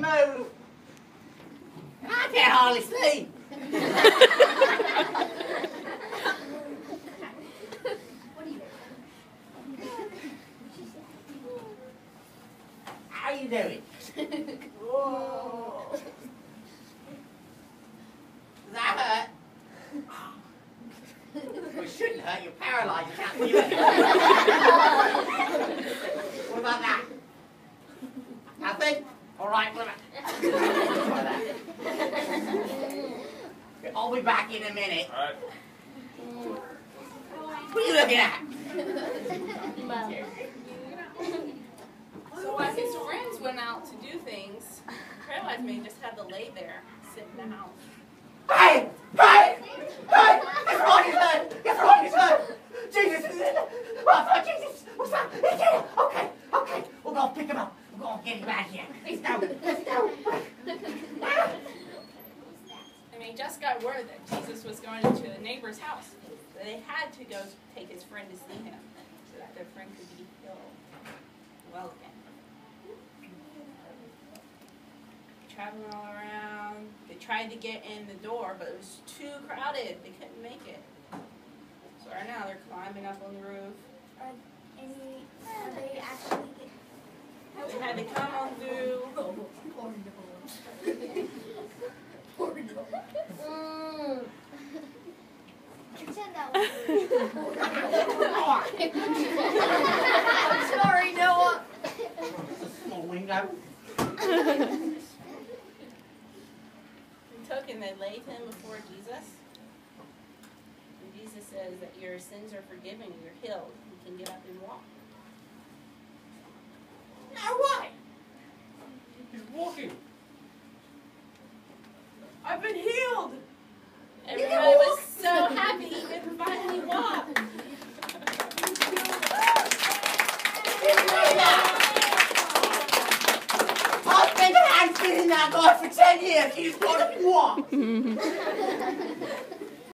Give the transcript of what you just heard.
move. I can't hardly see. How are you doing? Does that hurt? Oh. Well, it shouldn't hurt. You're paralyzed. You can't it. what about that? Nothing? All right. What about I'll be back in a minute. All right. What are you looking at? So while his friends went out to do things, the paralyzed man just had to lay there, sit in the house. Hey! Hey! Hey! Get on his head! Get on his head! Jesus is in it! Oh, Jesus! What's that? He's in it! Okay, okay. We'll go pick him up. We'll go get him out of here. Go. Let's go. I mean, just got word that Jesus was going to the neighbor's house. So they had to go take his friend to see him so that their friend could be healed well again. Traveling all around. They tried to get in the door, but it was too crowded. They couldn't make it. So right now they're climbing up on the roof. Are any, are they actually They had to come on through. Sorry, Noah. Took and they laid him before Jesus. And Jesus says that your sins are forgiven, you're healed, you can get up and walk. Now what? He's walking. I've been healed! can Everybody was so happy he could finally walk. Husband has been in that guy for 10 years. He's got to walk.